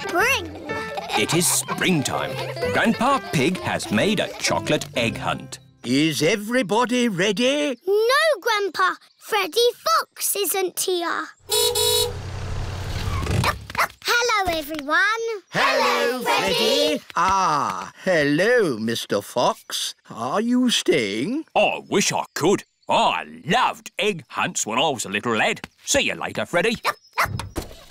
Spring. It is springtime. Grandpa Pig has made a chocolate egg hunt. Is everybody ready? No, Grandpa. Freddy Fox isn't here. Hello, everyone. Hello, Freddy. Ah, hello, Mr. Fox. Are you staying? I wish I could. I loved egg hunts when I was a little lad. See you later, Freddy.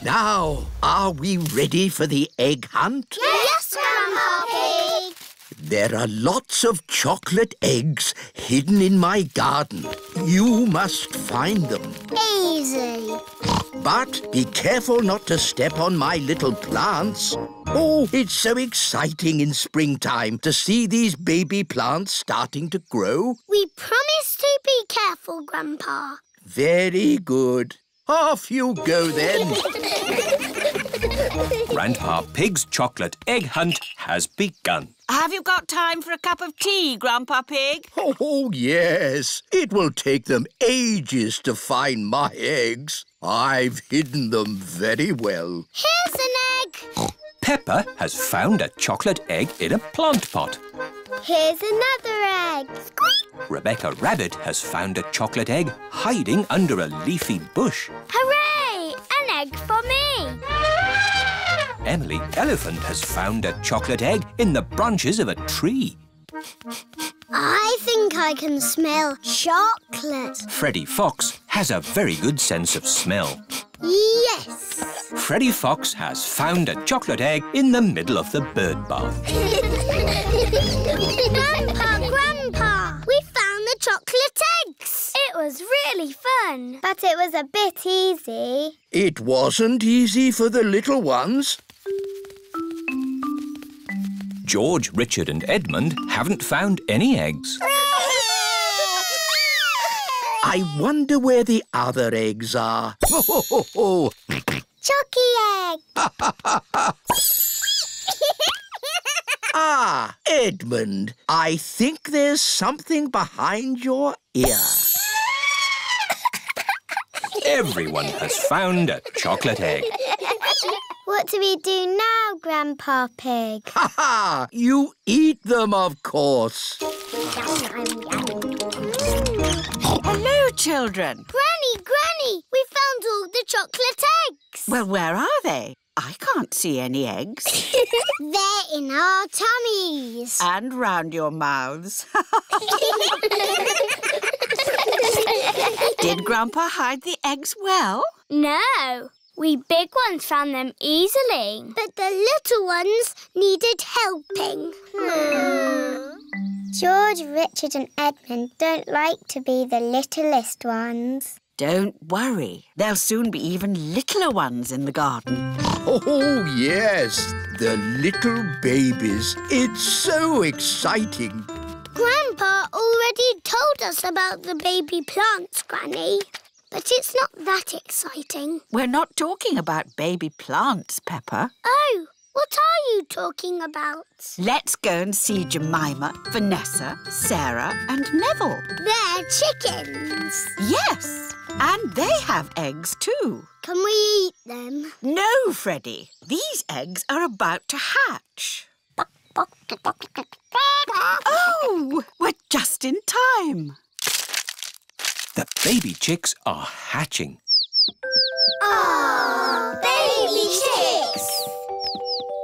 Now, are we ready for the egg hunt? Yes, Grandpa Pig. There are lots of chocolate eggs hidden in my garden. You must find them. Easy. But be careful not to step on my little plants. Oh, it's so exciting in springtime to see these baby plants starting to grow. We promise to be careful, Grandpa. Very good. Off you go then. Grandpa Pig's chocolate egg hunt has begun. Have you got time for a cup of tea, Grandpa Pig? Oh, yes. It will take them ages to find my eggs. I've hidden them very well. Here's an egg. Peppa has found a chocolate egg in a plant pot. Here's another egg. Squeak. Rebecca Rabbit has found a chocolate egg hiding under a leafy bush. Hooray! An egg for me. Emily Elephant has found a chocolate egg in the branches of a tree. I think I can smell chocolate. Freddy Fox has a very good sense of smell. Yes. Freddy Fox has found a chocolate egg in the middle of the bird bath. Grandpa, Grandpa, we found the chocolate eggs. It was really fun. But it was a bit easy. It wasn't easy for the little ones. George, Richard and Edmund haven't found any eggs. I wonder where the other eggs are. Ho, ho, ho, ho. Chucky egg. Ah, Edmund, I think there's something behind your ear. Everyone has found a chocolate egg. What do we do now, Grandpa Pig? Ha ha! You eat them, of course. Hello, children. Granny, Granny, we found all the chocolate eggs. Well, where are they? I can't see any eggs. They're in our tummies. and round your mouths. Did Grandpa hide the eggs well? no, we big ones found them easily. But the little ones needed helping. Hmm. George, Richard and Edmund don't like to be the littlest ones. Don't worry. There'll soon be even littler ones in the garden. Oh, yes, the little babies. It's so exciting. Grandpa already told us about the baby plants, Granny. But it's not that exciting. We're not talking about baby plants, Peppa. Oh, what are you talking about? Let's go and see Jemima, Vanessa, Sarah and Neville. They're chickens. Yes, and they have eggs too. Can we eat them? No, Freddy. These eggs are about to hatch. Oh, we're just in time. The baby chicks are hatching. Oh, baby chicks!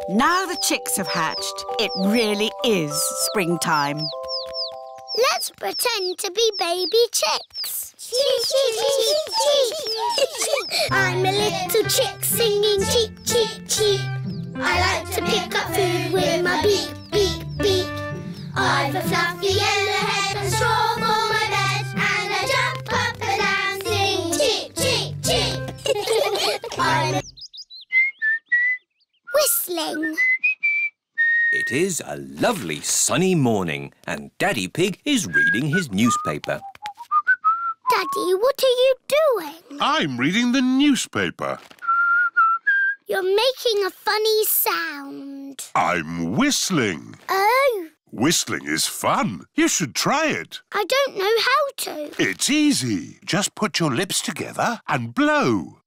Now the chicks have hatched, it really is springtime. Let's pretend to be baby chicks. Cheep, cheep, cheep, cheep, cheep. I'm a little chick singing cheep, cheep, cheep. I like to pick up food with my beak, beak, beak. I've a fluffy yellow head and straw whistling. It is a lovely sunny morning and Daddy Pig is reading his newspaper. Daddy, what are you doing? I'm reading the newspaper. You're making a funny sound. I'm whistling. Oh, Whistling is fun. You should try it. I don't know how to. It's easy. Just put your lips together and blow.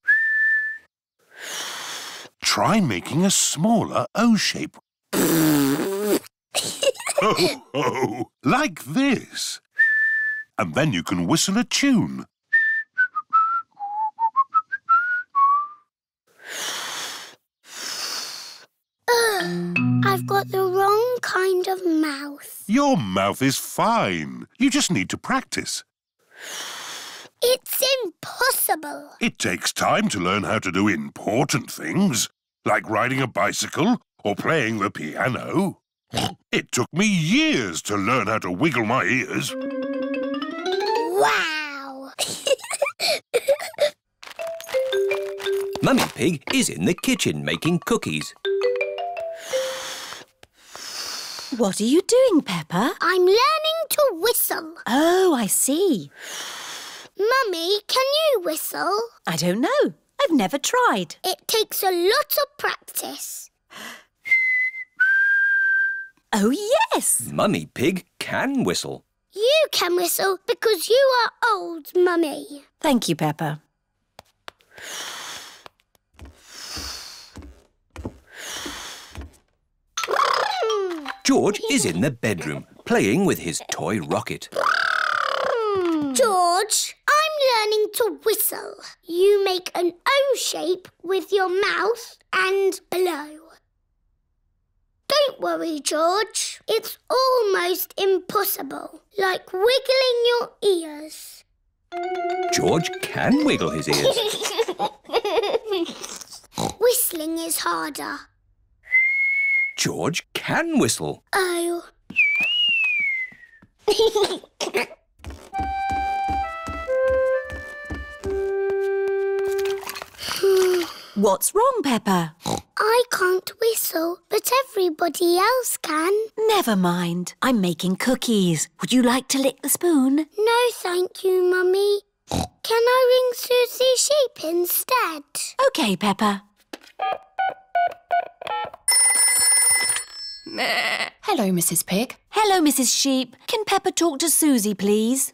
Try making a smaller O shape. oh, oh, like this. And then you can whistle a tune. Uh, I've got the wrong kind of mouth. Your mouth is fine. You just need to practice. It's impossible. It takes time to learn how to do important things, like riding a bicycle or playing the piano. It took me years to learn how to wiggle my ears. Wow! Mummy Pig is in the kitchen making cookies. What are you doing, Peppa? I'm learning to whistle. Oh, I see. Mummy, can you whistle? I don't know. I've never tried. It takes a lot of practice. Oh, yes. Mummy Pig can whistle. You can whistle because you are old, Mummy. Thank you, Peppa. George is in the bedroom playing with his toy rocket. George, I'm learning to whistle. You make an O shape with your mouth and blow. Don't worry, George. It's almost impossible, like wiggling your ears. George can wiggle his ears. Whistling is harder. George can whistle. Oh. What's wrong, Peppa? I can't whistle, but everybody else can. Never mind. I'm making cookies. Would you like to lick the spoon? No, thank you, Mummy. Can I ring Susie Sheep instead? OK, Peppa. Hello, Mrs. Pig. Hello, Mrs. Sheep. Can Peppa talk to Susie, please?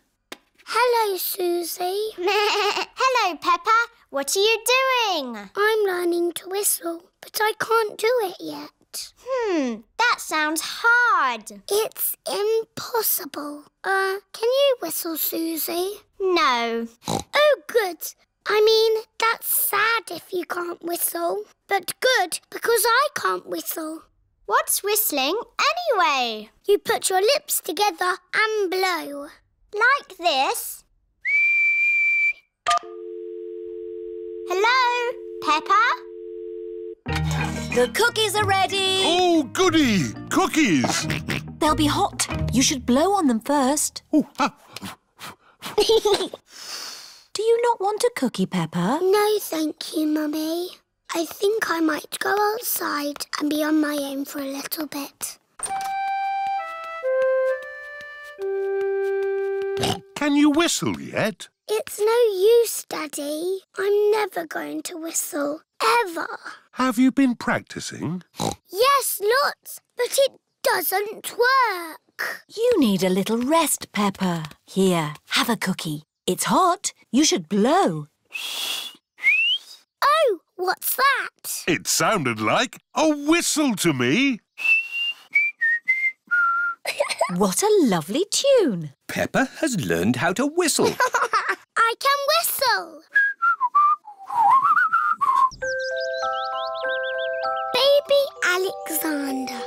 Hello, Susie. Hello, Peppa. What are you doing? I'm learning to whistle, but I can't do it yet. Hmm, that sounds hard. It's impossible. Uh, can you whistle, Susie? No. Oh, good. I mean, that's sad if you can't whistle, but good because I can't whistle. What's whistling anyway? You put your lips together and blow. Like this? Hello, Peppa? The cookies are ready. Oh, goody! Cookies! They'll be hot. You should blow on them first. Ah, Do you not want a cookie, Peppa? No, thank you, Mummy. I think I might go outside and be on my own for a little bit. can you whistle yet? It's no use, Daddy. I'm never going to whistle. Ever. Have you been practicing? Yes, lots, but it doesn't work. You need a little rest, Peppa. Here, have a cookie. It's hot. You should blow. Oh, what's that? It sounded like a whistle to me. What a lovely tune. Peppa has learned how to whistle. I can whistle. Baby Alexander.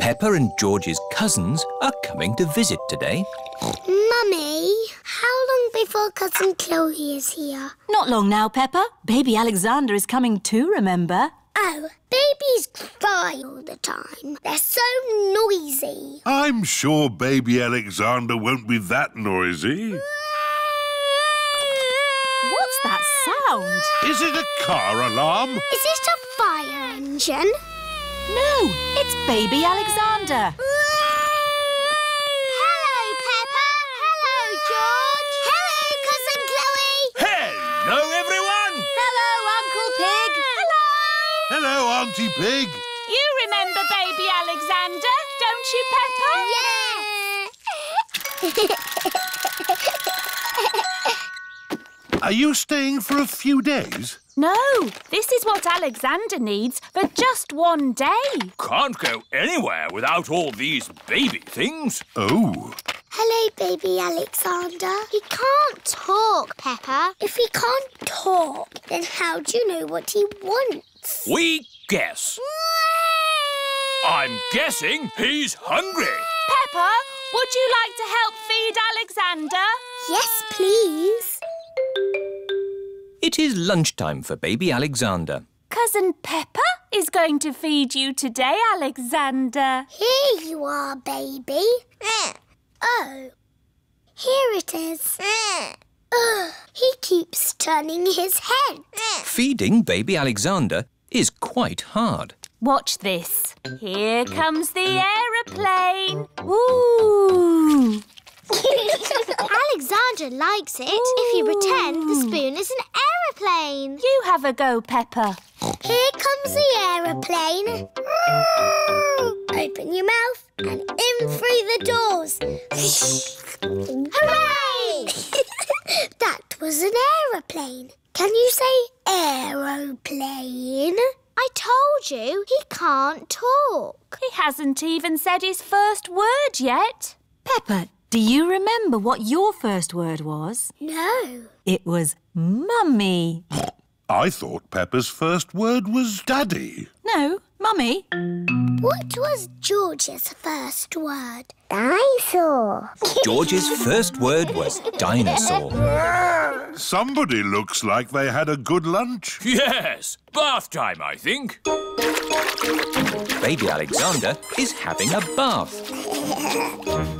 Peppa and George's cousins are coming to visit today. Mummy, how long before Cousin Chloe is here? Not long now, Peppa. Baby Alexander is coming too, remember? Oh, babies cry all the time. They're so noisy. I'm sure baby Alexander won't be that noisy. What's that sound? Is it a car alarm? Is it a fire engine? No, it's baby Alexander. Hello, Peppa. Hello, George. Hello, Cousin Chloe. Hello, everyone! Hello, Uncle Pig. Hello. Hello, Auntie Pig. You remember baby Alexander, don't you, Peppa? Yes. Are you staying for a few days? No, this is what Alexander needs for just one day. Can't go anywhere without all these baby things. Oh. Hello, baby Alexander. He can't talk, Peppa. If he can't talk, then how do you know what he wants? We guess. I'm guessing he's hungry. Peppa, would you like to help feed Alexander? Yes, please. It is lunchtime for baby Alexander. Cousin Peppa is going to feed you today, Alexander. Here you are, baby. Oh, here it is. Ugh, he keeps turning his head. Feeding baby Alexander is quite hard. Watch this. Here comes the aeroplane. Ooh. Alexander likes it if you pretend the spoon is an aeroplane. You have a go, Peppa. Here comes the aeroplane. Open your mouth and in through the doors. Hooray! that was an aeroplane. Can you say aeroplane? I told you he can't talk. He hasn't even said his first word yet. Peppa, do you remember what your first word was? No. It was mummy. I thought Peppa's first word was daddy. No, mummy. What was George's first word? Dinosaur. George's first word was dinosaur. Somebody looks like they had a good lunch. Yes, bath time, I think. Baby Alexander is having a bath.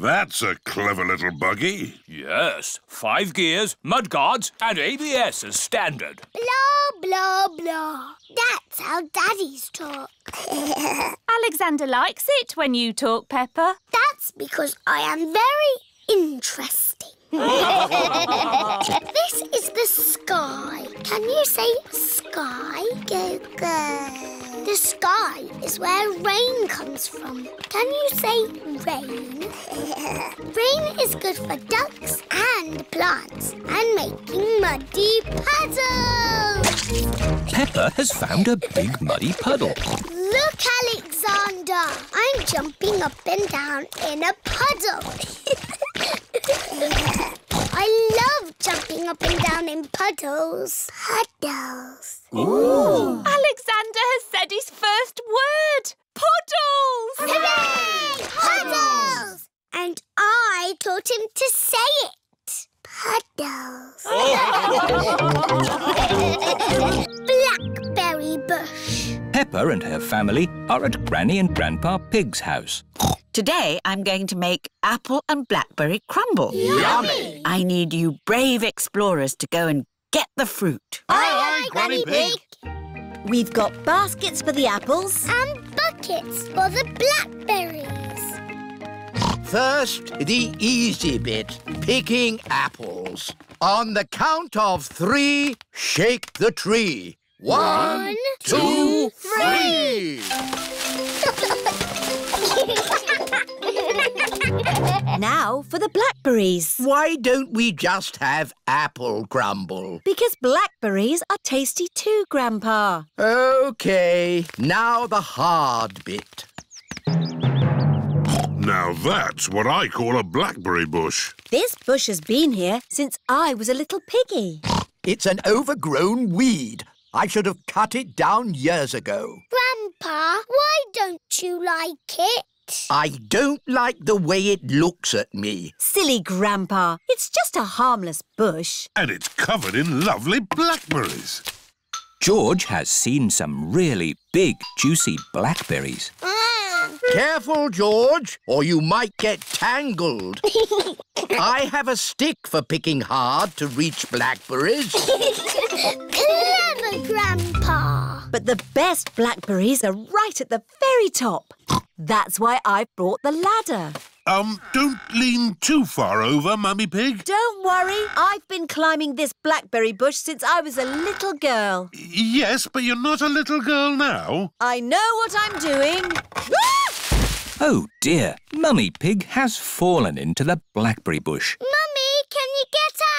That's a clever little buggy. Yes, five gears, mud guards, and ABS as standard. Blah, blah, blah. That's how daddies talk. Alexander likes it when you talk, Peppa. That's because I am very interesting. this is the sky. Can you say sky? Go, go. The sky is where rain comes from. Can you say rain? rain is good for ducks and plants and making muddy puddles. Peppa has found a big muddy puddle. Look, Alexander. I'm jumping up and down in a puddle. I love jumping up and down in puddles. Puddles. Ooh. Alexander has said his first word. Puddles! Hooray! Puddles! And I taught him to say it. Puddles. Blackberry bush. Peppa and her family are at Granny and Grandpa Pig's house. Today I'm going to make apple and blackberry crumble. Yummy! I need you brave explorers to go and get the fruit. Aye, aye, Granny Pig. We've got baskets for the apples. And buckets for the blackberries. First, the easy bit, picking apples. On the count of three, shake the tree. One, two, three. Now for the blackberries. Why don't we just have apple crumble? Because blackberries are tasty too, Grandpa. OK, now the hard bit. Now that's what I call a blackberry bush. This bush has been here since I was a little piggy. It's an overgrown weed. I should have cut it down years ago. Grandpa, why don't you like it? I don't like the way it looks at me. Silly Grandpa. It's just a harmless bush. And it's covered in lovely blackberries. George has seen some really big, juicy blackberries. Mm, Careful, George, or you might get tangled. I have a stick for picking hard to reach blackberries. Clever, Grandpa. But the best blackberries are right at the very top. That's why I brought the ladder. Um, don't lean too far over, Mummy Pig. Don't worry, I've been climbing this blackberry bush since I was a little girl. Yes, but you're not a little girl now. I know what I'm doing. Oh dear, Mummy Pig has fallen into the blackberry bush. Mummy, can you get out?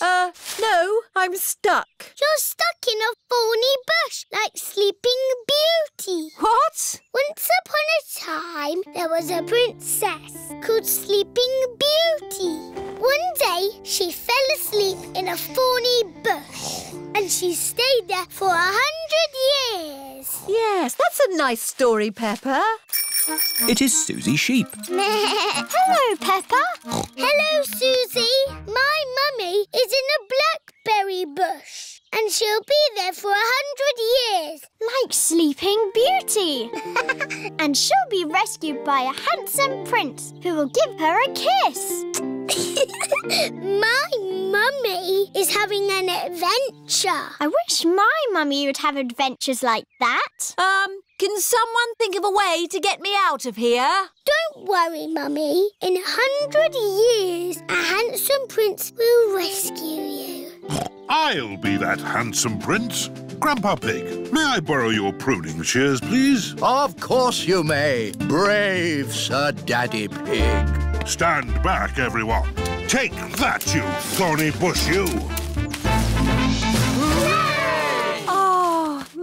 Uh, no, I'm stuck. You're stuck in a thorny bush like Sleeping Beauty. What? Once upon a time, there was a princess called Sleeping Beauty. One day, she fell asleep in a thorny bush and she stayed there for a hundred years. Yes, that's a nice story, Peppa. It is Susie Sheep. Hello, Peppa. Hello, Susie. My mummy is in a blackberry bush and she'll be there for a hundred years. Like Sleeping Beauty. and she'll be rescued by a handsome prince who will give her a kiss. My mummy is having an adventure. I wish my mummy would have adventures like that. Um, can someone think of a way to get me out of here? Don't worry, Mummy. In a hundred years, a handsome prince will rescue you. I'll be that handsome prince. Grandpa Pig, may I borrow your pruning shears, please? Of course you may, brave Sir Daddy Pig. Stand back, everyone. Take that, you thorny bush, you!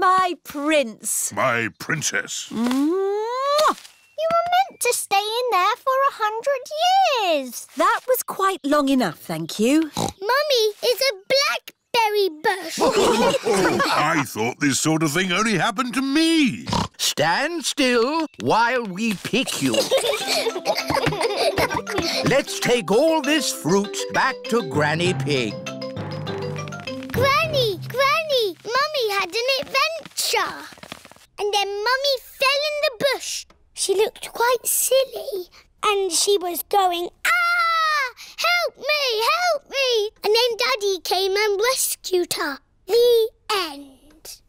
My prince. My princess. Mwah! You were meant to stay in there for a hundred years. That was quite long enough, thank you. Mummy is a blackberry bush. I thought this sort of thing only happened to me. Stand still while we pick you. Let's take all this fruit back to Granny Pig. Granny, Granny, Mummy had an adventure. And then Mummy fell in the bush. She looked quite silly. And she was going, Ah! Help me, help me! And then Daddy came and rescued her. The end.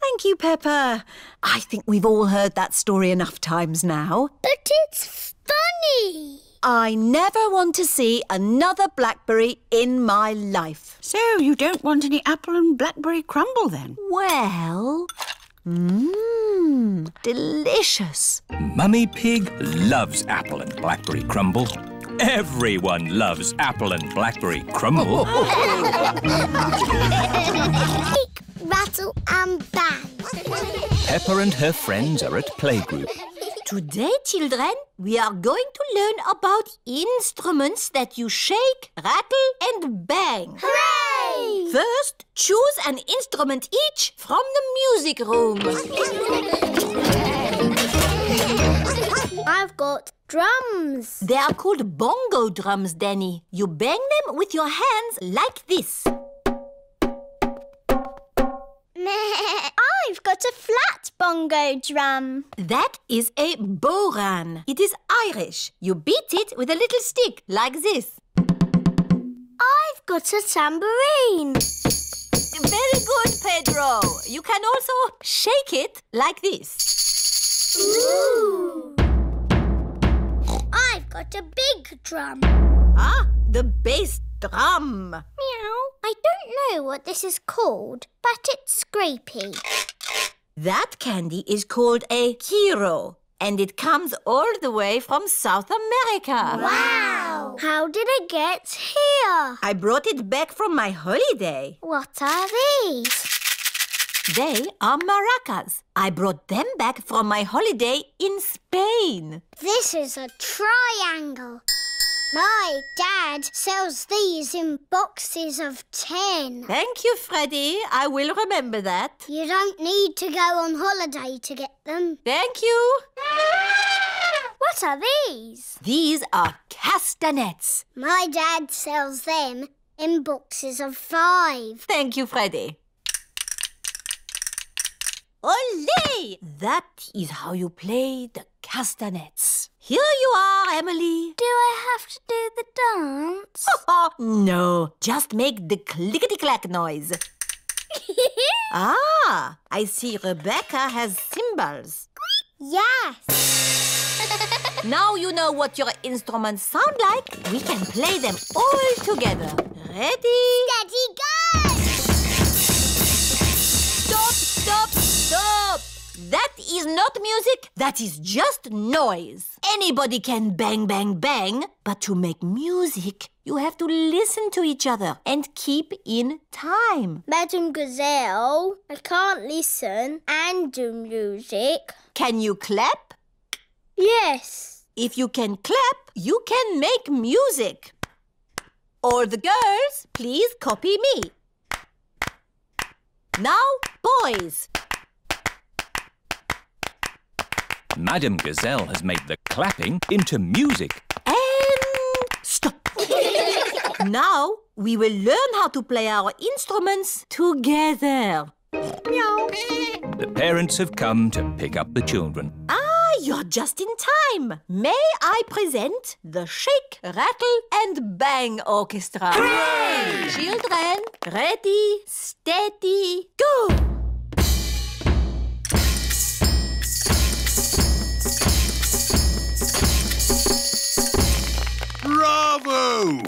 Thank you, Peppa. I think we've all heard that story enough times now. But it's funny. I never want to see another blackberry in my life. So you don't want any apple and blackberry crumble then? Well, mmm, delicious. Mummy Pig loves apple and blackberry crumble. Everyone loves apple and blackberry crumble. Tick, rattle and bang. Peppa and her friends are at playgroup. Today, children, we are going to learn about instruments that you shake, rattle, and bang. Hooray! First, choose an instrument each from the music room. I've got drums. They are called bongo drums, Danny. You bang them with your hands like this. I've got a flat bongo drum. That is a bodhrán. It is Irish. You beat it with a little stick like this. I've got a tambourine. Very good, Pedro. You can also shake it like this. Ooh. I've got a big drum. Ah, the bass drum. Meow. I don't know what this is called, but it's scrapey. That candy is called a güiro, and it comes all the way from South America. Wow! How did it get here? I brought it back from my holiday. What are these? They are maracas. I brought them back from my holiday in Spain. This is a triangle. My dad sells these in boxes of ten. Thank you, Freddy. I will remember that. You don't need to go on holiday to get them. Thank you. What are these? These are castanets. My dad sells them in boxes of five. Thank you, Freddy. Olé! That is how you play the castanets. Here you are, Emily. Do I have to do the dance? no, just make the clickety-clack noise. ah, I see Rebecca has cymbals. yes. Now you know what your instruments sound like. We can play them all together. Ready? Steady, go! That is not music, that is just noise. Anybody can bang, bang, bang, but to make music, you have to listen to each other and keep in time. Madam Gazelle, I can't listen and do music. Can you clap? Yes. If you can clap, you can make music. All the girls, please copy me. Now, boys. Madam Gazelle has made the clapping into music. And stop. now we will learn how to play our instruments together. Meow. The parents have come to pick up the children. Ah, you're just in time. May I present the Shake, Rattle and Bang Orchestra? Hooray! Children, ready, steady, go! Bravo!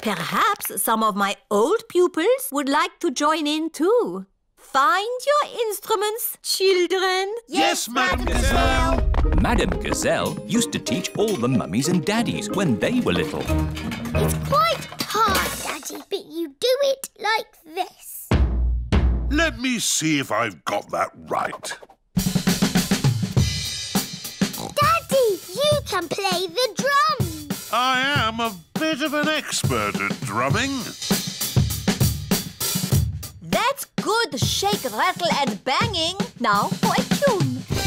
Perhaps some of my old pupils would like to join in too. Find your instruments, children. Yes, Madam Gazelle. Madam Gazelle used to teach all the mummies and daddies when they were little. It's quite hard, Daddy, but you do it like this. Let me see if I've got that right. Daddy, you can play the drums. I am a bit of an expert at drumming. That's good shake, rattle and banging. Now for a tune.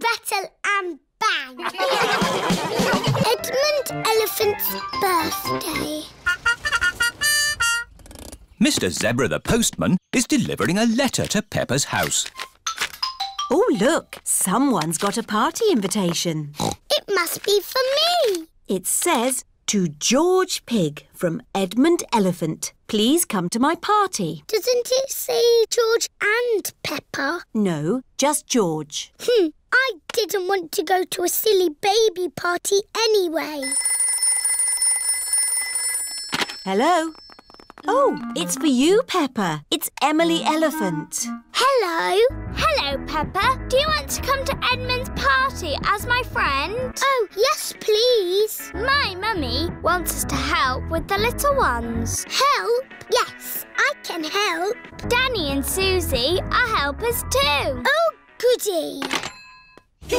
Rattle and bang. Edmund Elephant's birthday. Mr. Zebra the postman is delivering a letter to Peppa's house. Oh, look, someone's got a party invitation. It must be for me. It says, To George Pig from Edmund Elephant. Please come to my party. Doesn't it say George and Peppa? No, just George. Hmm, I didn't want to go to a silly baby party anyway. Hello? Oh, it's for you, Peppa. It's Emily Elephant. Hello. Hello, Peppa. Do you want to come to Edmund's party as my friend? Oh, yes, please. My mummy wants us to help with the little ones. Help? Yes, I can help. Danny and Susie are helpers too. Oh, goody.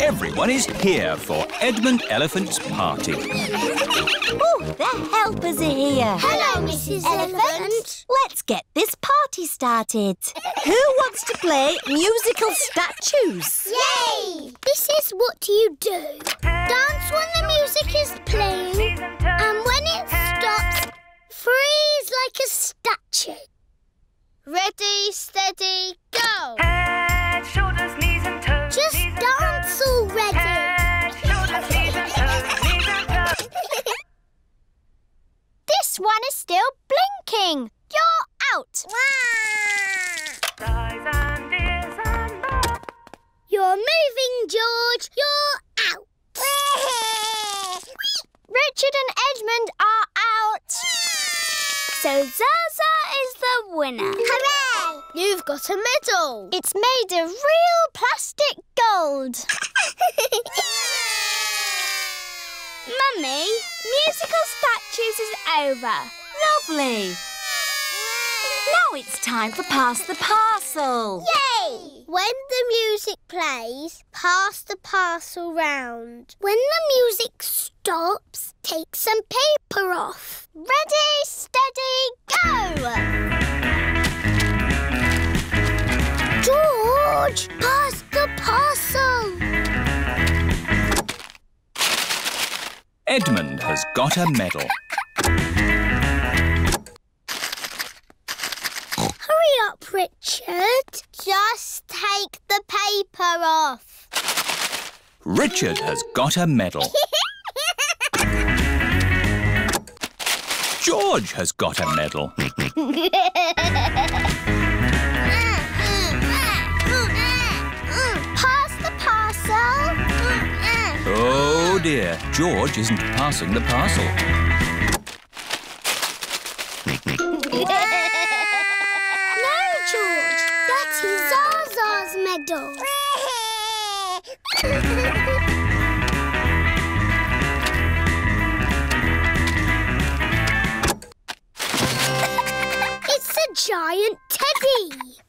Everyone is here for Edmund Elephant's party. Oh, the helpers are here. Hello, Mrs. Elephant. Let's get this party started. Who wants to play musical statues? Yay! This is what you do. Dance when the music is playing, and when it stops, freeze like a statue. Ready, steady, go! Head, shoulders, knees This one is still blinking. You're out. Eyes and ears and mouth. You're moving, George. You're out. Richard and Edmund are out. So Zaza is the winner. Hooray! You've got a medal. It's made of real plastic gold. Mummy, Musical statues is over. Lovely. Now it's time for Pass the Parcel. Yay! When the music plays, pass the parcel round. When the music stops, take some paper off. Ready, steady, go! George, pass the parcel. Edmund has got a medal. Hurry up, Richard. Just take the paper off. Richard has got a medal. George has got a medal. Pass the parcel. Oh dear, George isn't passing the parcel. No, George. That is Zaza's medal. it's a giant teddy.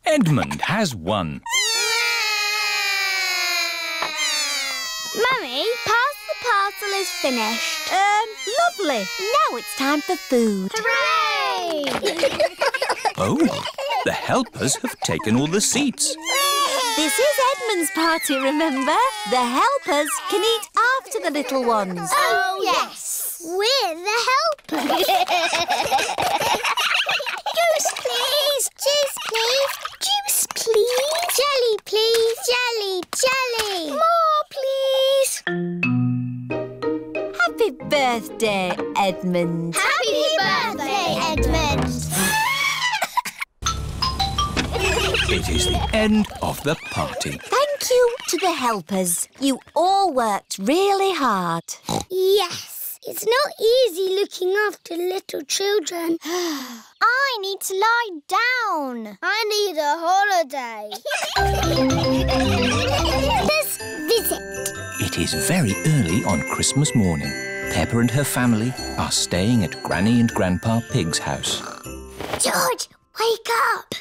Edmund has won. Mummy, pass the parcel is finished. Um, lovely. Now it's time for food. Hooray! Oh, the helpers have taken all the seats. This is Edmund's party, remember? The helpers can eat after the little ones. Oh, yes. We're the helpers. Juice, please. Juice, please. Juice, please. Jelly, please. Jelly, jelly. More, please. Happy birthday, Edmund. Happy birthday, Edmund. It is the end of the party. Thank you to the helpers. You all worked really hard. Yes, it's not easy looking after little children. I need to lie down. I need a holiday. this visit. It is very early on Christmas morning. Peppa and her family are staying at Granny and Grandpa Pig's house. George, wake up.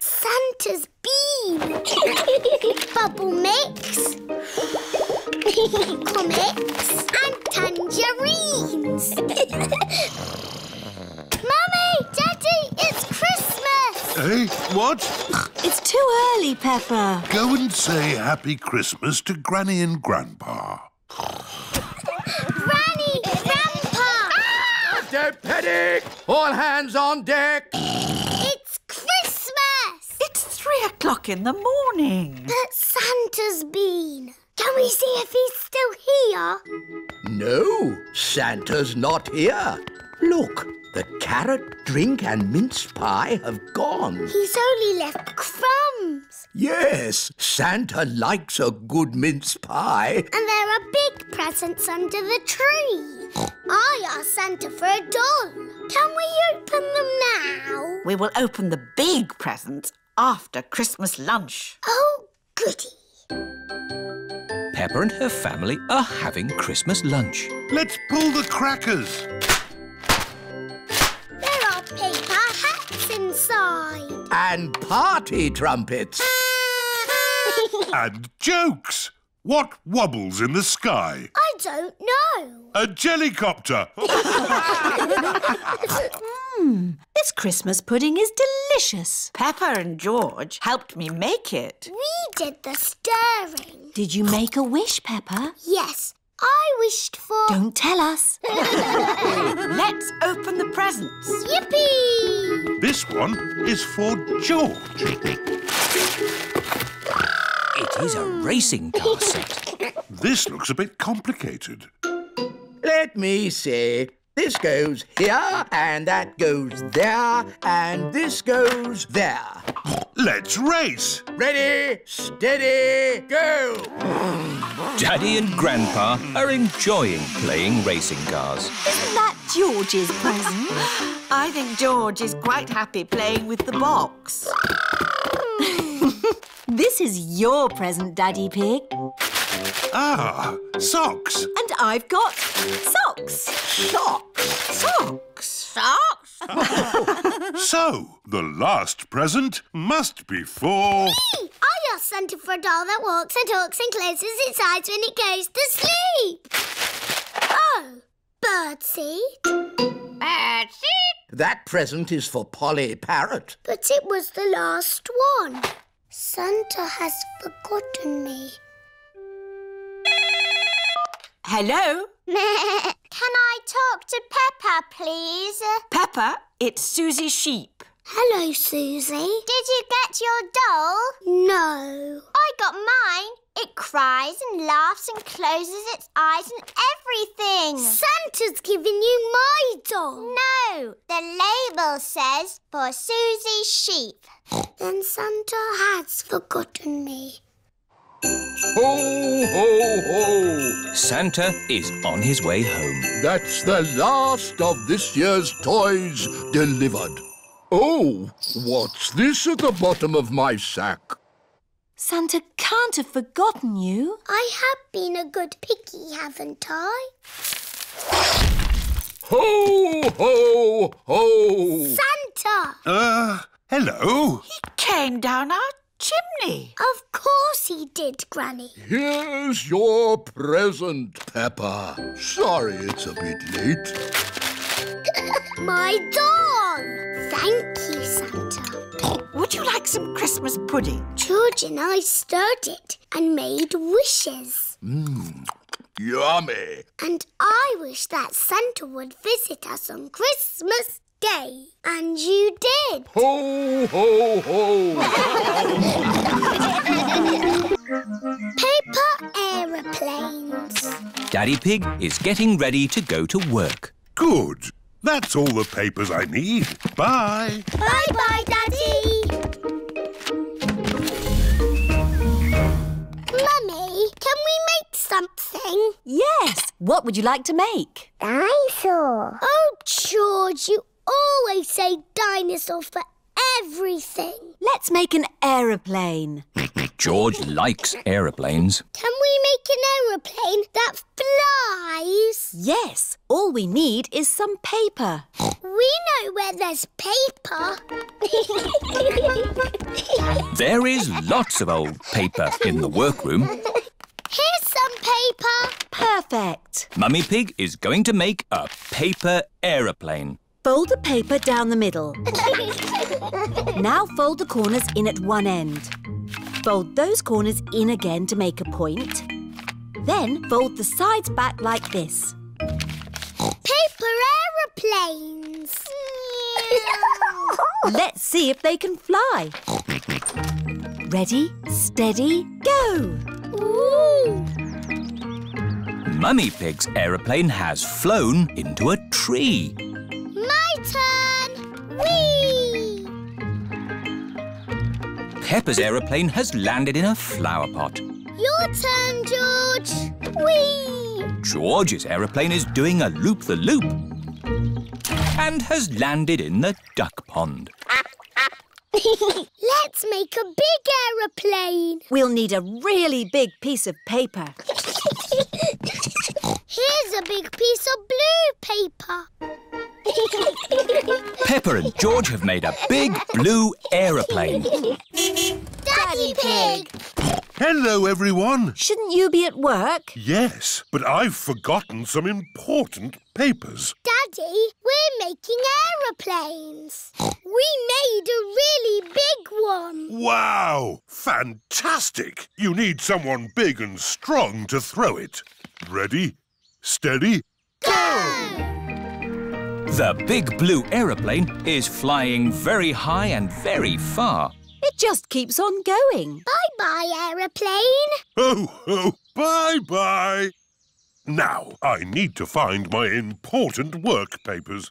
Santa's been. Bubble mix. Comics and tangerines. Mummy, Daddy, it's Christmas. Hey, What? It's too early, Peppa. Go and say Happy Christmas to Granny and Grandpa. Granny, Grandpa. Don't panic! All hands on deck! It's Christmas. It's three o'clock in the morning. But Santa's been. Can we see if he's still here? No, Santa's not here. Look, the carrot drink and mince pie have gone. He's only left crumbs. Yes, Santa likes a good mince pie. And there are big presents under the tree. I asked Santa for a doll. Can we open them now? We will open the big presents after Christmas lunch. Oh, goody. Peppa and her family are having Christmas lunch. Let's pull the crackers. Inside. And party trumpets. And jokes. What wobbles in the sky? I don't know. A jellycopter. Hmm, this Christmas pudding is delicious. Peppa and George helped me make it. We did the stirring. Did you make a wish, Peppa? Yes, I wished for... Don't tell us. Let's open the presents. Yippee! this one is for George. It is a racing car set. This looks a bit complicated. Let me see. This goes here, and that goes there, and this goes there. Let's race. Ready, steady, go! Daddy and Grandpa are enjoying playing racing cars. Isn't that George's present? I think George is quite happy playing with the box. This is your present, Daddy Pig. Ah, socks. And I've got socks. Socks! Socks. Socks? So, the last present must be for... I asked Santa for a doll that walks and talks and closes its eyes when it goes to sleep. Oh, Birdseed. birdseed. That present is for Polly Parrot. But it was the last one. Santa has forgotten me. Hello? Can I talk to Peppa, please? Peppa, it's Susie Sheep. Hello, Susie. Did you get your doll? No. I got mine. It cries and laughs and closes its eyes and everything. Santa's given you my doll. No, the label says for Susie Sheep. Then Santa has forgotten me. Ho, ho, ho! Santa is on his way home. That's the last of this year's toys delivered. Oh, what's this at the bottom of my sack? Santa can't have forgotten you. I have been a good piggy, haven't I? Ho, ho, ho! Santa! Uh, hello? He came down our chimney. Of course he did, Granny. Here's your present, Peppa. Sorry it's a bit late. My doll! Thank you, Santa. Would you like some Christmas pudding? George and I stirred it and made wishes. Mmm, yummy! And I wish that Santa would visit us on Christmas Day. And you did. Ho, ho, ho! Paper aeroplanes. Daddy Pig is getting ready to go to work. Good. That's all the papers I need. Bye. Bye bye, Daddy. Mummy, can we make something? Yes. What would you like to make? Dinosaur. Oh, George, you always say dinosaur for everything. Let's make an aeroplane. George likes aeroplanes. Can we make an aeroplane that flies? Yes. All we need is some paper. We know where there's paper. There is lots of old paper in the workroom. Here's some paper. Perfect. Mummy Pig is going to make a paper aeroplane. Fold the paper down the middle. Now fold the corners in at one end. Fold those corners in again to make a point. Then fold the sides back like this. Paper aeroplanes. Let's see if they can fly. Ready, steady, go! Ooh. Mummy Pig's aeroplane has flown into a tree. My turn. Whee! Peppa's aeroplane has landed in a flower pot. Your turn, George. Whee! George's aeroplane is doing a loop-the-loop and has landed in the duck pond. Let's make a big aeroplane. We'll need a really big piece of paper. Here's a big piece of blue paper. Peppa and George have made a big blue aeroplane. Daddy Pig. Hello, everyone. Shouldn't you be at work? Yes, but I've forgotten some important papers. Daddy, we're making aeroplanes. We made a really big one. Wow! Fantastic! You need someone big and strong to throw it. Ready, steady, The big blue aeroplane is flying very high and very far. It just keeps on going. Bye-bye, aeroplane. Oh, oh, bye-bye. Now, I need to find my important work papers.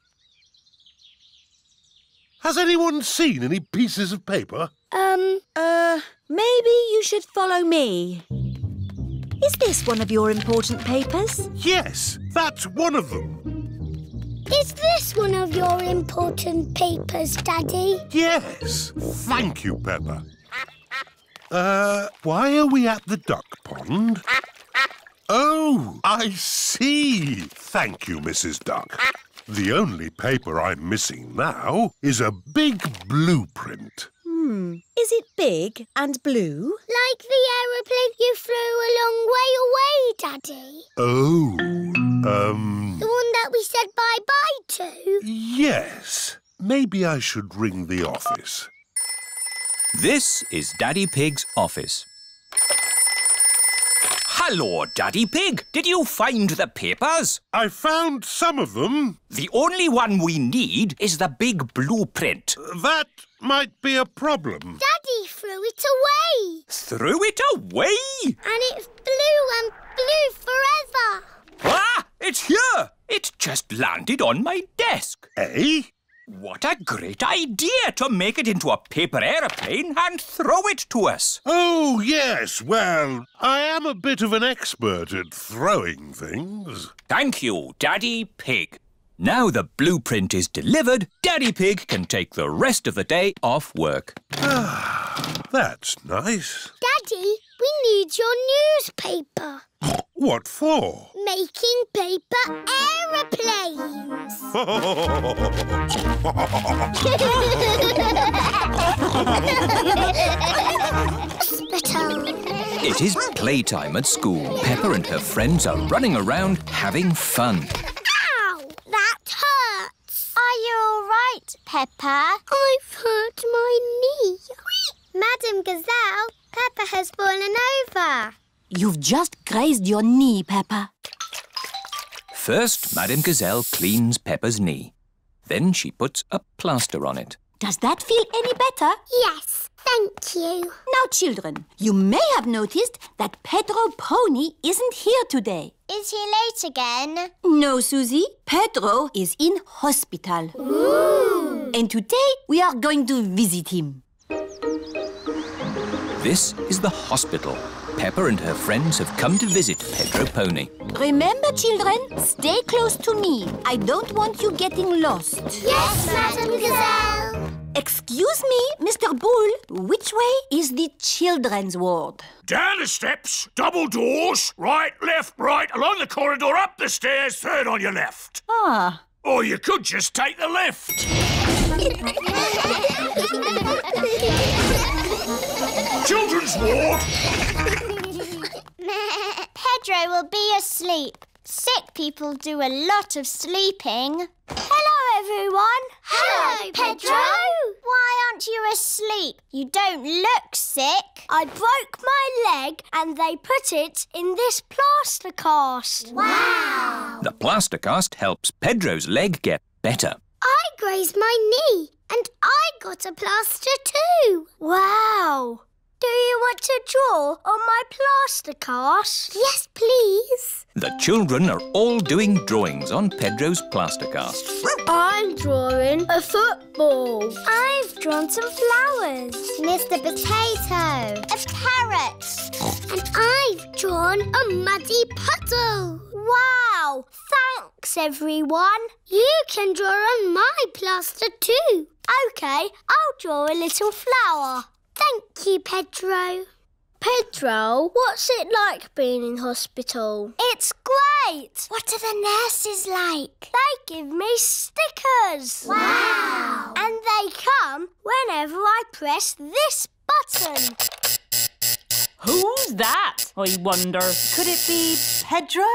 Has anyone seen any pieces of paper? Um, Uh, maybe you should follow me. Is this one of your important papers? Yes, that's one of them. Is this one of your important papers, Daddy? Yes. Thank you, Peppa. Uh, why are we at the duck pond? Oh, I see. Thank you, Mrs. Duck. The only paper I'm missing now is a big blueprint. Hmm. Is it big and blue? Like the aeroplane you flew a long way away, Daddy. Oh, um, The one that we said bye-bye to. yes. Maybe I should ring the office. This is Daddy Pig's office. Hello, Daddy Pig. Did you find the papers? I found some of them. The only one we need is the big blueprint. That might be a problem. Daddy threw it away. Threw it away? And it's blue and blue forever. Ah, it's here. It just landed on my desk. Eh? What a great idea to make it into a paper aeroplane and throw it to us. Oh, yes. Well, I am a bit of an expert at throwing things. Thank you, Daddy Pig. Now the blueprint is delivered, Daddy Pig can take the rest of the day off work. That's nice. Daddy, we need your newspaper. What for? Making paper aeroplanes. Hospital. It is playtime at school. Peppa and her friends are running around having fun. Ow! That hurts. Are you all right, Peppa? I've hurt my knee. Madame Gazelle, Peppa has fallen over. You've just grazed your knee, Peppa. First, Madame Gazelle cleans Peppa's knee. Then she puts a plaster on it. Does that feel any better? Yes, thank you. Now, children, you may have noticed that Pedro Pony isn't here today. Is he late again? No, Susie. Pedro is in hospital. Ooh. And today we are going to visit him. This is the hospital. Peppa and her friends have come to visit Pedro Pony. Remember, children, stay close to me. I don't want you getting lost. Yes, Madame Gazelle. Excuse me, Mr. Bull, which way is the children's ward? Down the steps, double doors, right, left, right, along the corridor, up the stairs, third on your left. Ah, Or you could just take the left. Children's ward. Pedro will be asleep. Sick people do a lot of sleeping. Hello, everyone. Hello, Pedro. Why aren't you asleep? You don't look sick. I broke my leg and they put it in this plaster cast. Wow. The plaster cast helps Pedro's leg get better. I grazed my knee and I got a plaster too. Wow. Do you want to draw on my plaster cast? Yes, please. The children are all doing drawings on Pedro's plaster cast. I'm drawing a football. I've drawn some flowers. Mr. Potato. A parrot. And I've drawn a muddy puddle. Wow. Thanks, everyone. You can draw on my plaster too. OK, I'll draw a little flower. Thank you, Pedro. Pedro, what's it like being in hospital? It's great. What are the nurses like? They give me stickers. Wow! And they come whenever I press this button. Who's that, I wonder? Could it be Pedro?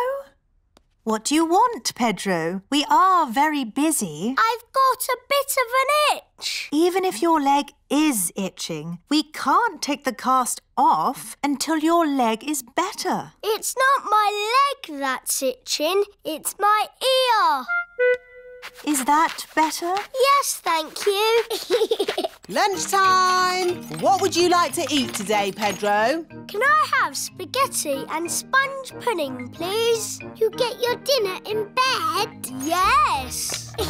What do you want, Pedro? We are very busy. I've got a bit of an itch. Even if your leg is itching, we can't take the cast off until your leg is better. It's not my leg that's itching, it's my ear. Is that better? Yes, thank you. Lunchtime! What would you like to eat today, Pedro? Can I have spaghetti and sponge pudding, please? You get your dinner in bed? Yes.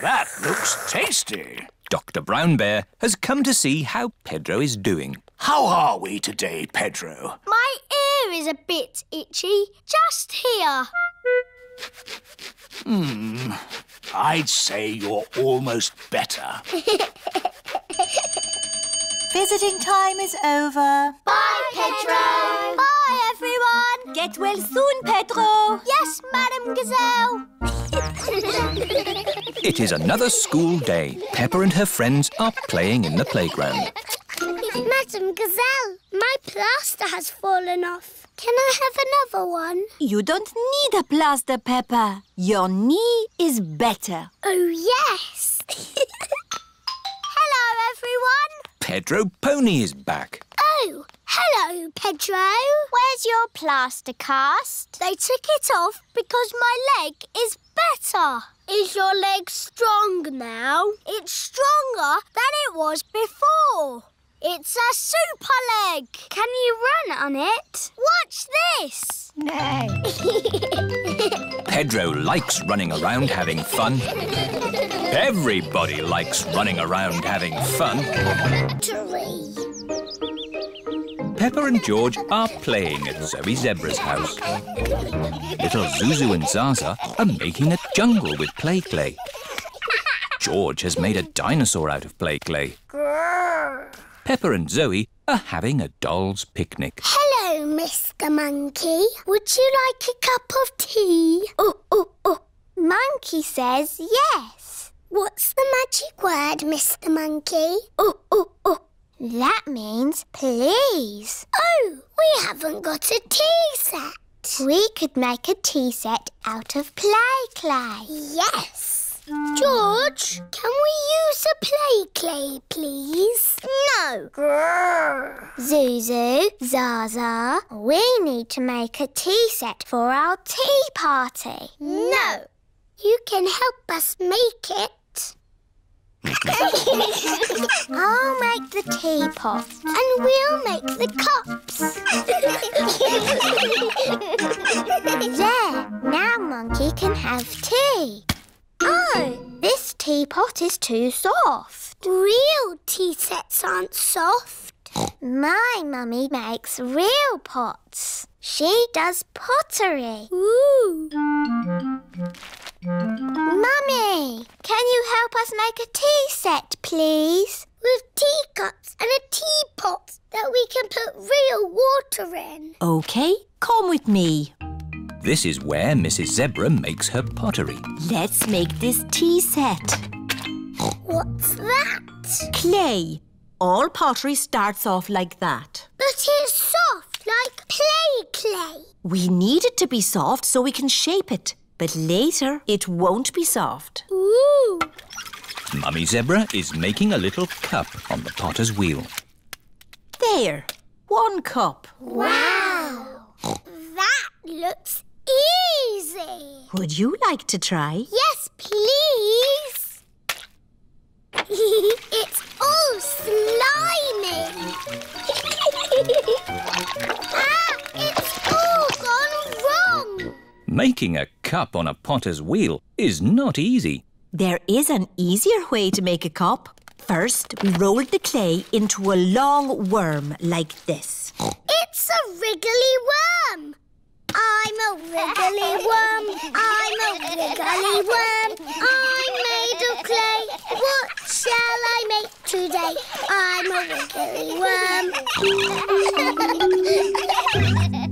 That looks tasty. Dr. Brown Bear has come to see how Pedro is doing. How are we today, Pedro? My ear is a bit itchy, just here. Hmm. I'd say you're almost better. Visiting time is over. Bye, Pedro. Bye, everyone. Get well soon, Pedro. Yes, Madame Gazelle. It is another school day. Peppa and her friends are playing in the playground. Madame Gazelle, my plaster has fallen off. Can I have another one? You don't need a plaster, Peppa. Your knee is better. Oh, yes. Hello, everyone. Pedro Pony is back. Oh, hello, Pedro. Where's your plaster cast? They took it off because my leg is better. Is your leg strong now? It's stronger than it was before. It's a super leg. Can you run on it? Watch this. No. Pedro likes running around having fun. Everybody likes running around having fun. Tree. Peppa and George are playing at Zoe Zebra's house. Little Zuzu and Zaza are making a jungle with play clay. George has made a dinosaur out of play clay. Peppa and Zoe are having a doll's picnic. Hello, Mr. Monkey. Would you like a cup of tea? Oh, oh, oh. Monkey says yes. What's the magic word, Mr. Monkey? Oh, oh, oh. That means please. Oh, we haven't got a tea set. We could make a tea set out of play clay. Yes. George, can we use a play clay, please? No. Zuzu, Zaza, we need to make a tea set for our tea party. No. You can help us make it. I'll make the teapot. And we'll make the cups. there, now Monkey can have tea. Oh, This teapot is too soft. real tea sets aren't soft. My mummy makes real pots. She does pottery. Ooh. Mummy, can you help us make a tea set, please? With teacups and a teapot that we can put real water in. OK, come with me. This is where Mrs. Zebra makes her pottery. Let's make this tea set. What's that? Clay. All pottery starts off like that. But it's soft like play clay. We need it to be soft so we can shape it. But later, it won't be soft. Ooh. Mummy Zebra is making a little cup on the potter's wheel. There, one cup. Wow. That looks easy. Would you like to try? Yes, please. it's all slimy. ah, it's all gone wrong. Making a cup on a potter's wheel is not easy. There is an easier way to make a cup. First, we roll the clay into a long worm like this. It's a wriggly worm. I'm a wiggly worm. I'm a wiggly worm. I'm made of clay. What shall I make today? I'm a wiggly worm.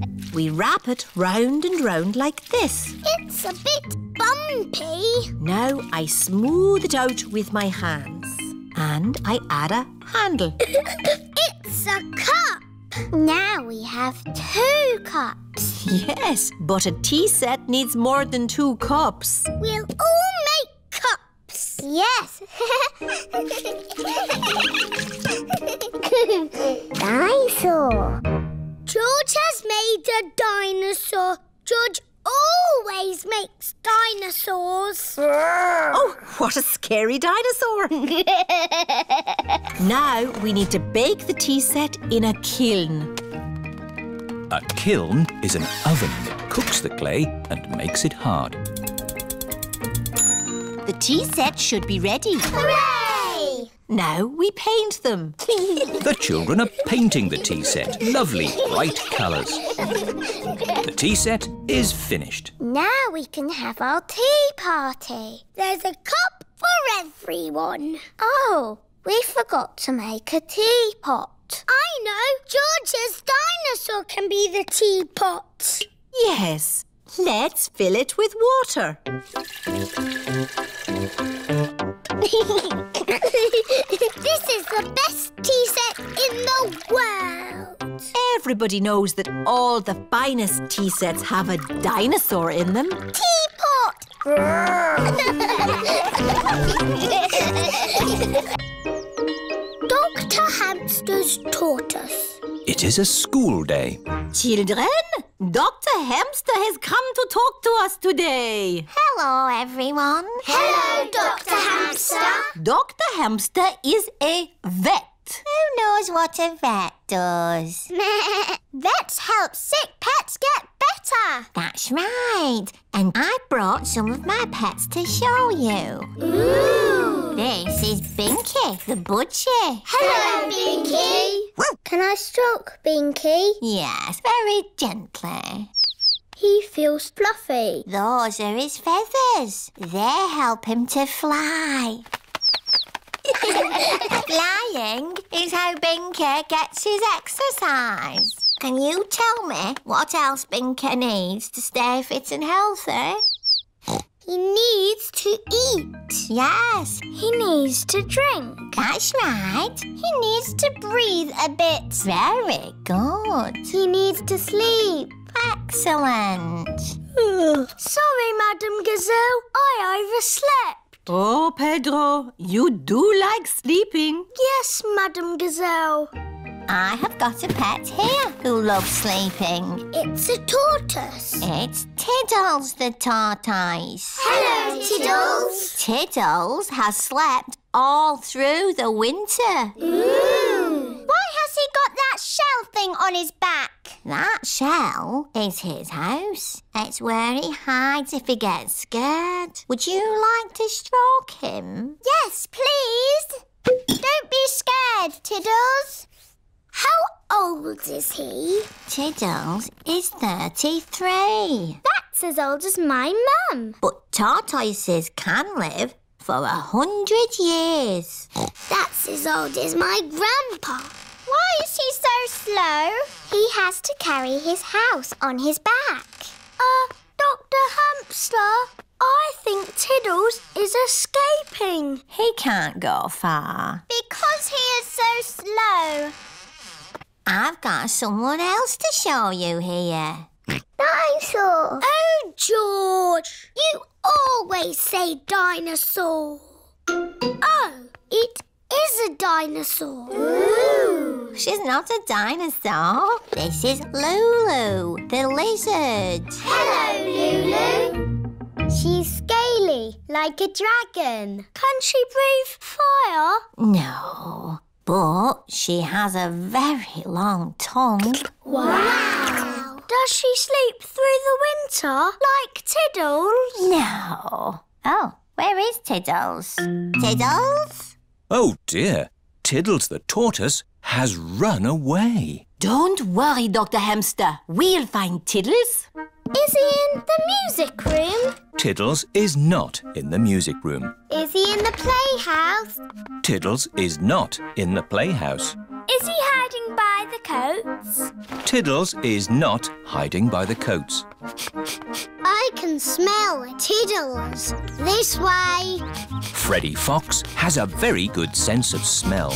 We wrap it round and round like this. it's a bit bumpy. Now I smooth it out with my hands. And I add a handle. it's a cup. Now we have two cups. Yes, but a tea set needs more than two cups. We'll all make cups. Yes. Dinosaur. George has made a dinosaur. George always makes dinosaurs. Ah. Oh, what a scary dinosaur! now we need to bake the tea set in a kiln. A kiln is an oven that cooks the clay and makes it hard. The tea set should be ready. Hooray! Now we paint them. The children are painting the tea set. Lovely, bright colours. The tea set is finished. Now we can have our tea party. There's a cup for everyone. Oh, we forgot to make a teapot. I know. George's dinosaur can be the teapot. Yes, let's fill it with water. this is the best tea set in the world. Everybody knows that all the finest tea sets have a dinosaur in them. Teapot! Dr. Hamster's Tortoise It is a school day. Children, Dr. Hamster has come to talk to us today. Hello, everyone. Hello, Dr. Hamster. Dr. Hamster is a vet. Who knows what a vet does? Vets help sick pets get better. That's right. And I brought some of my pets to show you. Ooh. This is Binky, the budgie. Hello, Binky. Can I stroke Binky? Yes, very gently. He feels fluffy. Those are his feathers. They help him to fly. Flying is how Binky gets his exercise. Can you tell me what else Binky needs to stay fit and healthy? He needs to eat. Yes. He needs to drink. That's right. He needs to breathe a bit. Very good. He needs to sleep. Excellent. Sorry, Madame Gazelle. I overslept. Oh, Pedro, you do like sleeping. Yes, Madame Gazelle. I have got a pet here who loves sleeping. It's a tortoise. It's Tiddles the tortoise. Hello, Tiddles. Tiddles has slept all through the winter. Ooh. Why has he got that shell thing on his back? That shell is his house. It's where he hides if he gets scared. Would you like to stroke him? Yes, please. Don't be scared, Tiddles. How old is he? Tiddles is 33. That's as old as my mum. But tortoises can live for a hundred years. That's as old as my grandpa. Why is he so slow? He has to carry his house on his back. Uh, Dr. Hamster, I think Tiddles is escaping. He can't go far. Because he is so slow. I've got someone else to show you here. Dinosaur. Oh, George. You always say dinosaur. Oh, it is a dinosaur. Ooh. She's not a dinosaur. This is Lulu, the lizard. Hello, Lulu. She's scaly, like a dragon. Can she breathe fire? No, but she has a very long tongue. Wow. Does she sleep through the winter, like Tiddles? No. Oh, where is Tiddles? Tiddles? Oh dear, Tiddles the tortoise has run away. Don't worry, Dr. Hamster. We'll find Tiddles. Is he in the music room? Tiddles is not in the music room. Is he in the playhouse? Tiddles is not in the playhouse. Is he hiding by the coats? Tiddles is not hiding by the coats. I can smell Tiddles. This way. Freddy Fox has a very good sense of smell.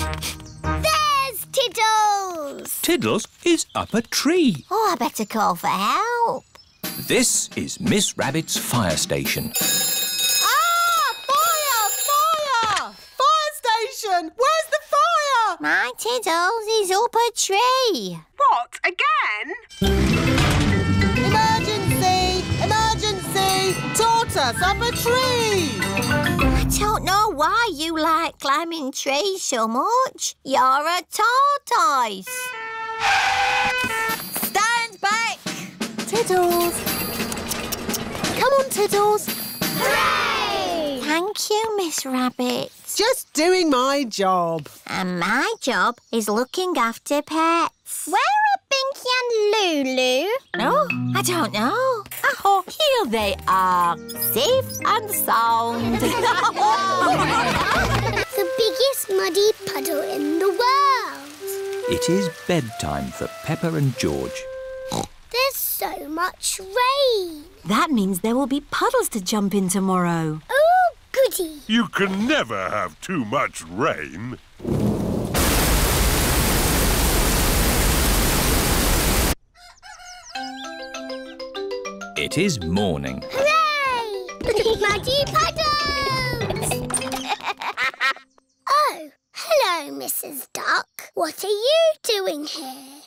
There's Tiddles! Tiddles is up a tree. Oh, I better call for help. This is Miss Rabbit's fire station. Ah! Fire! Fire! Fire station! Where's the fire? My Tiddles is up a tree. What, again? Emergency! Emergency! Tortoise up a tree! I don't know why you like climbing trees so much. You're a tortoise. Stand back! Tiddles! Come on, Tiddles! Hooray! Thank you, Miss Rabbit. Just doing my job. And my job is looking after pets. Where are Binky and Lulu? Oh, I don't know. Oh, here they are, safe and sound. the biggest muddy puddle in the world. It is bedtime for Peppa and George. There's so much rain. That means there will be puddles to jump in tomorrow. Oh, goody. You can never have too much rain. It is morning. Hooray! Muddy puddles! oh, hello, Mrs. Duck. What are you doing here?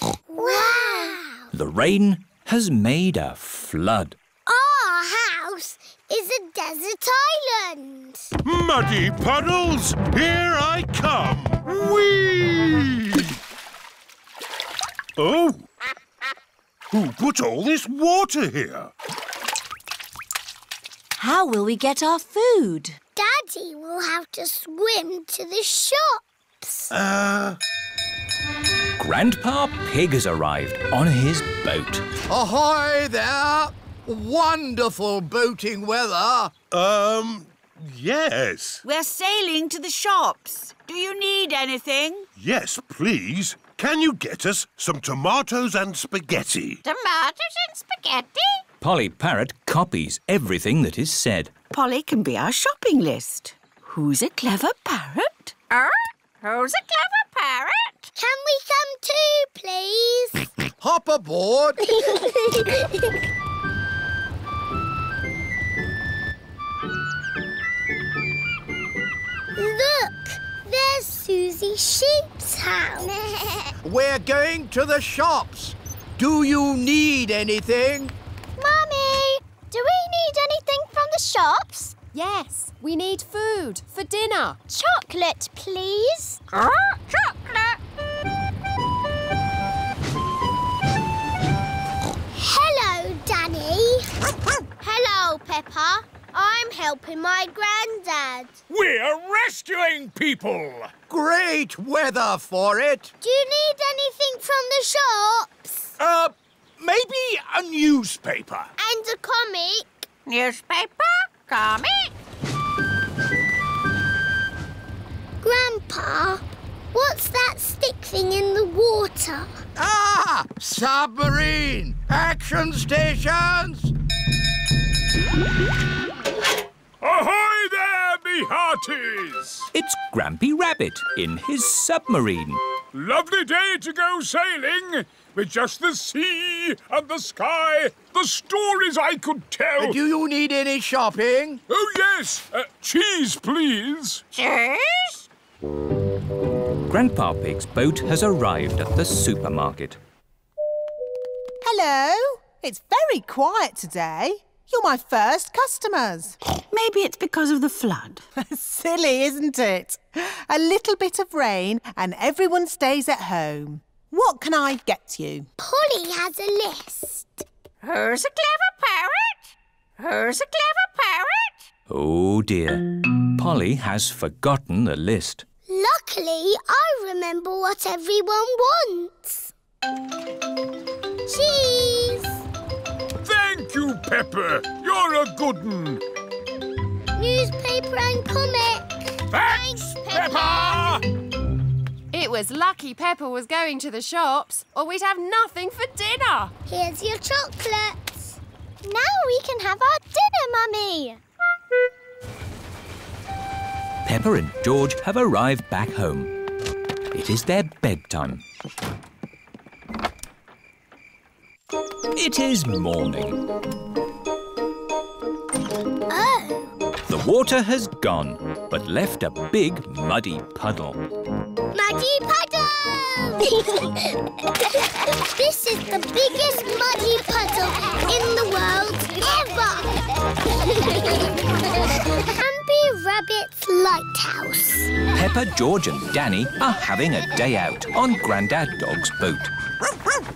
Wow! The rain has made a flood. Our house is a desert island. Muddy puddles, here I come. Whee! Oh! Who put all this water here? How will we get our food? Daddy will have to swim to the shops. Uh, Grandpa Pig has arrived on his boat. Ahoy there! Wonderful boating weather. um, yes. We're sailing to the shops. Do you need anything? Yes, please. Can you get us some tomatoes and spaghetti? Tomatoes and spaghetti? Polly Parrot copies everything that is said. Polly can be our shopping list. Who's a clever parrot? Er? Who's a clever parrot? Can we come too, please? Hop aboard. Look, there's Susie Sheep's house. We're going to the shops. Do you need anything? Mummy, do we need anything from the shops? Yes, we need food for dinner. Chocolate, please. chocolate. Hello, Danny. Hello, Peppa. I'm helping my granddad. We're rescuing people. Great weather for it. Do you need anything from the shops? Uh, maybe a newspaper. And a comic? Newspaper? Comic? Grandpa, what's that stick thing in the water? Ah! Submarine! Action stations! Ahoy there, me hearties! It's Grampy Rabbit in his submarine. Lovely day to go sailing with just the sea and the sky, the stories I could tell. Do you need any shopping? Oh, yes. Uh, cheese, please. Cheese? Grandpa Pig's boat has arrived at the supermarket. Hello. It's very quiet today. You're my first customers. Maybe it's because of the flood. Silly, isn't it? A little bit of rain and everyone stays at home. What can I get you? Polly has a list. Who's a clever parrot? Who's a clever parrot? Oh dear. Polly has forgotten the list. Luckily, I remember what everyone wants. Cheese, Thank you, Peppa. You're a good un. newspaper and comic. Thanks, Peppa! It was lucky Peppa was going to the shops, or we'd have nothing for dinner. Here's your chocolates. Now we can have our dinner, Mummy. Peppa and George have arrived back home. It is their bedtime. It is morning. Oh, The water has gone, but left a big muddy puddle. muddy puddle! this is the biggest muddy puddle in the world ever! Grampy Rabbit's Lighthouse. Peppa, George and Danny are having a day out on Grandad Dog's boat.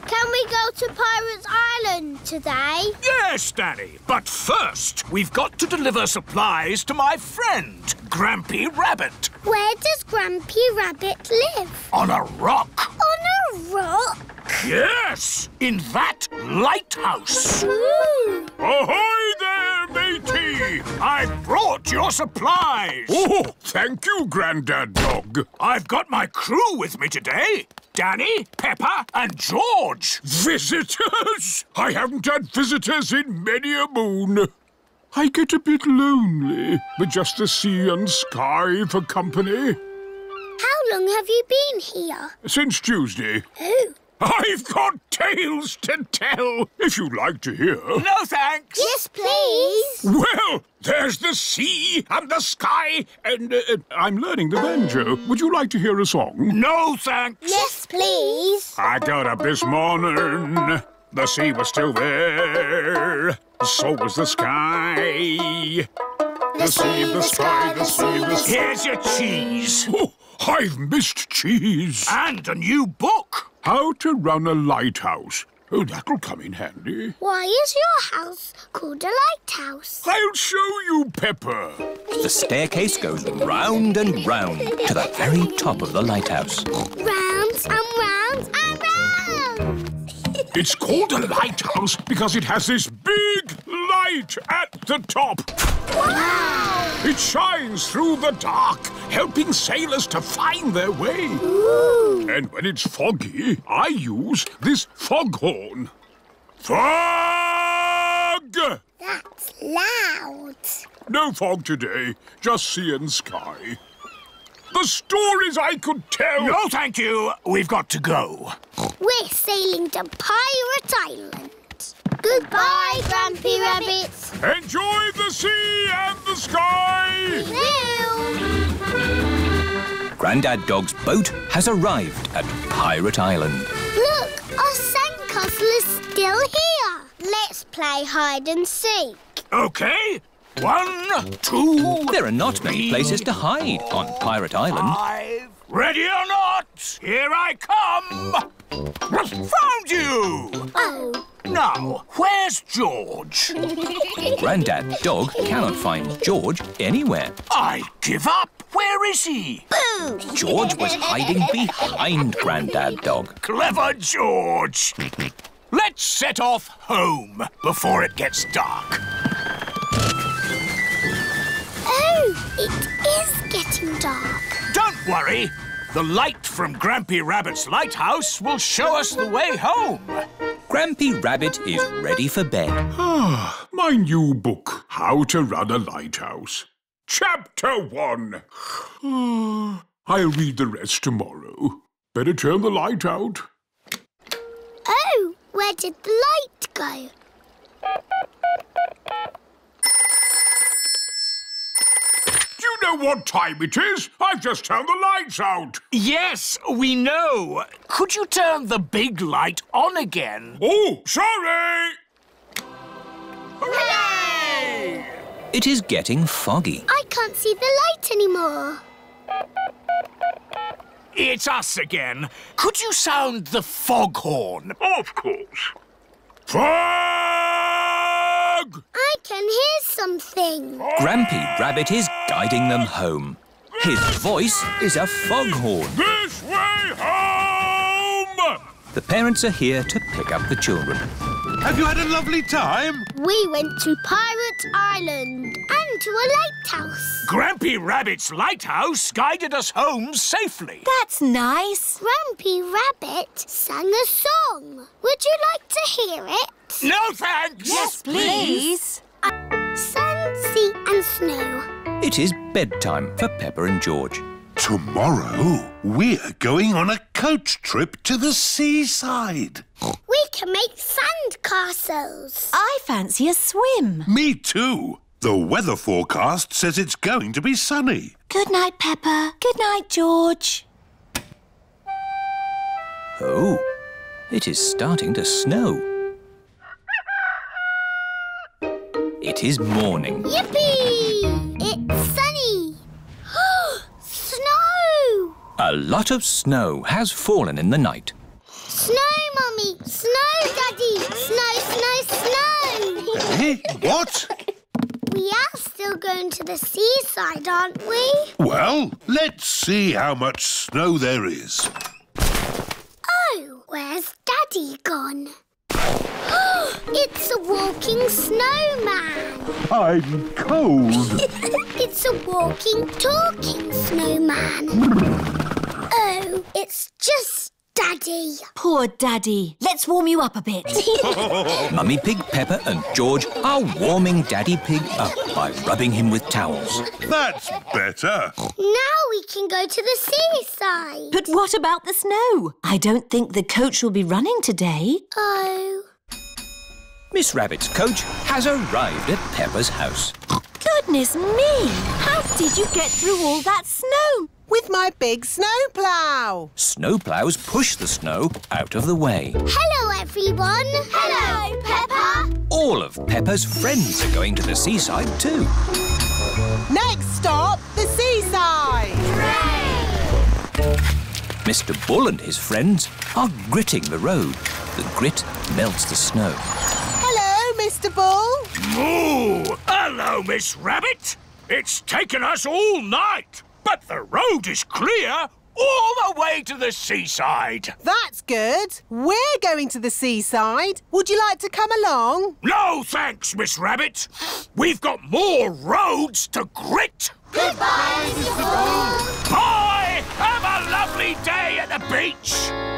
Can we go to Pirates Island today? Yes, Danny. But first, we've got to deliver supplies to my friend, Grampy Rabbit, Where does Grampy Rabbit live? on a rock. On a rock? Yes, in that lighthouse. Ooh. Ahoy there, matey! I brought your supplies. Oh, thank you, Grandad Dog. I've got my crew with me today. Danny, Peppa, and George. Visitors? I haven't had visitors in many a moon. I get a bit lonely with just the sea and sky for company. How long have you been here? Since Tuesday. Oh, I've got tales to tell, if you'd like to hear. No thanks. Yes, please. Well, there's the sea and the sky, and uh, uh, I'm learning the banjo. Would you like to hear a song? No thanks. Yes, please. I got up this morning. The sea was still there. So was the sky. The sea, the sky, the sea, the sky. Here's your cheese. Oh, I've missed cheese. And a new book. How to run a lighthouse. Oh, that'll come in handy. Why is your house called a lighthouse? I'll show you, Peppa. The staircase goes round and round to the very top of the lighthouse. Round and round and round. It's called a lighthouse because it has this big light at the top. Wow! It shines through the dark, helping sailors to find their way. Ooh. And when it's foggy, I use this foghorn. Fog! That's loud. No fog today, just sea and sky. The stories I could tell. No, thank you. We've got to go. We're sailing to Pirate Island. Goodbye, Grumpy Rabbit. Enjoy the sea and the sky. Will. Grandad Dog's boat has arrived at Pirate Island. Look, our sandcastle is still here. Let's play hide and seek. Okay. One, two. There are not many places to hide on Pirate Island. Five. Ready or not, here I come. Found you. Oh. Now, where's George? Grandad Dog cannot find George anywhere. I give up. Where is he? Boo! George was hiding behind Grandad Dog. Clever George. Let's set off home before it gets dark. Oh, it is getting dark. Don't worry. The light from Grampy Rabbit's lighthouse will show us the way home. Grampy Rabbit is ready for bed. Ah, my new book, How to Run a Lighthouse. Chapter 1. I'll read the rest tomorrow. Better turn the light out. Oh, where did the light go? Do you know what time it is? I've just turned the lights out. Yes, we know. Could you turn the big light on again? Oh, sorry. Hooray! It is getting foggy. I can't see the light anymore. It's us again. Could you sound the foghorn? Of course. Fog! I can hear something. Grampy Rabbit is guiding them home. His voice is a foghorn. This way home! The parents are here to pick up the children. Have you had a lovely time? We went to Pirate Island and to a lighthouse. Grampy Rabbit's lighthouse guided us home safely. That's nice. Grampy Rabbit sang a song. Would you like to hear it? No thanks. Yes, please. Sun, sea and snow. It is bedtime for Peppa and George. Tomorrow, we're going on a coach trip to the seaside. We can make sand castles. I fancy a swim. Me too. The weather forecast says it's going to be sunny. Good night, Peppa. Good night, George. Oh, it is starting to snow. It is morning. Yippee! It's sunny. snow! A lot of snow has fallen in the night. Snow, Mummy! Snow, Daddy! Snow, snow, snow! Eh? What? we are still going to the seaside, aren't we? Well, let's see how much snow there is. Oh, where's Daddy gone? it's a walking snowman. I'm cold. it's a walking, talking snowman. oh, it's just Daddy. Poor Daddy. Let's warm you up a bit. Mummy Pig, Peppa and George are warming Daddy Pig up by rubbing him with towels. That's better. Now we can go to the seaside. But what about the snow? I don't think the coach will be running today. Oh. Miss Rabbit's coach has arrived at Peppa's house. Goodness me! How did you get through all that snow? With my big snowplow. Snowplows push the snow out of the way. Hello, everyone. Hello, Peppa. All of Peppa's friends are going to the seaside too. Next stop, the seaside. Mr. Bull and his friends are gritting the road. The grit melts the snow. Hello, Mr. Bull. Moo! Hello, Miss Rabbit. It's taken us all night, but the road is clear all the way to the seaside. That's good. We're going to the seaside. Would you like to come along? No, thanks, Miss Rabbit. We've got more roads to grit. Goodbye, Mr. Bull. Bye! Have a lovely day at the beach.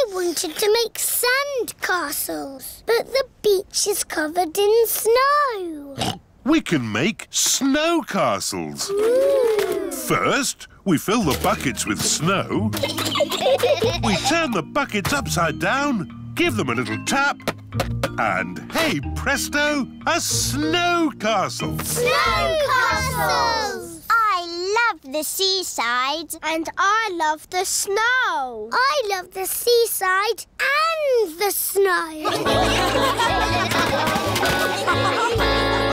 I wanted to make sand castles, but the beach is covered in snow. We can make snow castles. First, we fill the buckets with snow. We turn the buckets upside down, give them a little tap, and hey presto, a snow castle. Snow castles! I love the seaside. And I love the snow. I love the seaside and the snow.